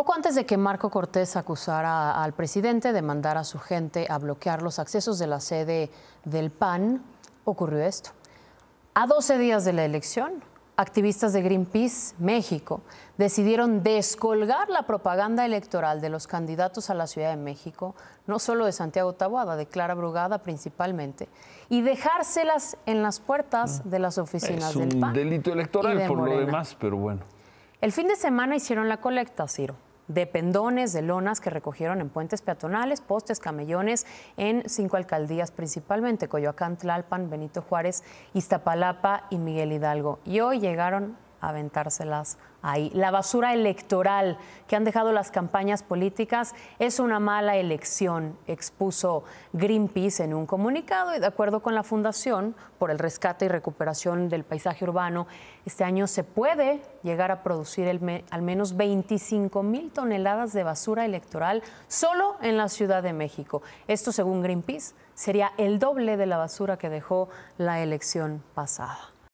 Poco antes de que Marco Cortés acusara al presidente de mandar a su gente a bloquear los accesos de la sede del PAN, ocurrió esto. A 12 días de la elección, activistas de Greenpeace México decidieron descolgar la propaganda electoral de los candidatos a la Ciudad de México, no solo de Santiago Taboada, de Clara Brugada principalmente, y dejárselas en las puertas de las oficinas del PAN. Es un delito electoral por lo demás, pero bueno. El fin de semana hicieron la colecta, Ciro de pendones, de lonas que recogieron en puentes peatonales, postes, camellones en cinco alcaldías principalmente, Coyoacán, Tlalpan, Benito Juárez, Iztapalapa y Miguel Hidalgo. Y hoy llegaron aventárselas ahí. La basura electoral que han dejado las campañas políticas es una mala elección, expuso Greenpeace en un comunicado y de acuerdo con la Fundación por el Rescate y Recuperación del Paisaje Urbano, este año se puede llegar a producir al menos 25 mil toneladas de basura electoral solo en la Ciudad de México. Esto según Greenpeace sería el doble de la basura que dejó la elección pasada.